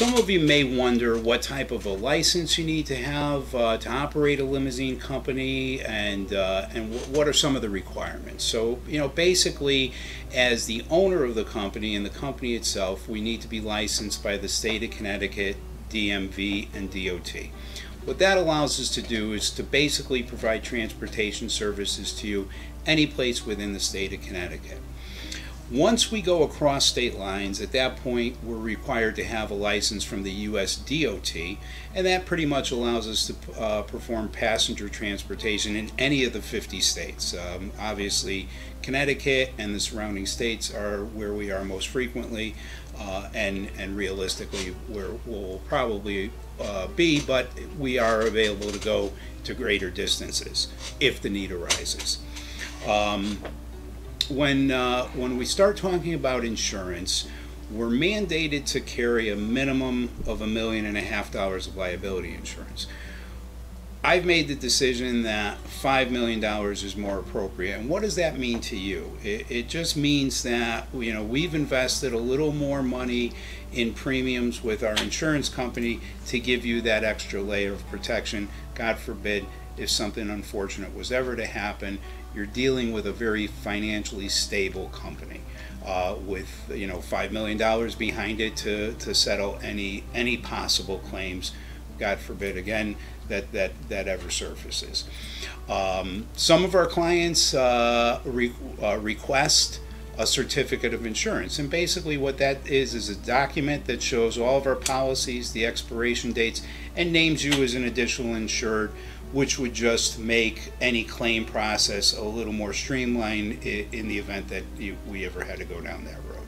some of you may wonder what type of a license you need to have uh, to operate a limousine company and, uh, and wh- what are some of the requirements. So, you know, basically, as the owner of the company and the company itself, we need to be licensed by the state of Connecticut, DMV, and DOT. What that allows us to do is to basically provide transportation services to you any place within the state of Connecticut. Once we go across state lines, at that point, we're required to have a license from the US DOT, and that pretty much allows us to uh, perform passenger transportation in any of the 50 states. Um, obviously, Connecticut and the surrounding states are where we are most frequently, uh, and, and realistically, where we'll probably uh, be, but we are available to go to greater distances if the need arises. Um, when uh, when we start talking about insurance, we're mandated to carry a minimum of a million and a half dollars of liability insurance. I've made the decision that five million dollars is more appropriate. And what does that mean to you? It, it just means that you know we've invested a little more money in premiums with our insurance company to give you that extra layer of protection. God forbid if something unfortunate was ever to happen, you're dealing with a very financially stable company uh, with you know five million dollars behind it to, to settle any any possible claims. God forbid again that that that ever surfaces. Um, some of our clients uh, re, uh, request a certificate of insurance, and basically what that is is a document that shows all of our policies, the expiration dates, and names you as an additional insured which would just make any claim process a little more streamlined in the event that we ever had to go down that road.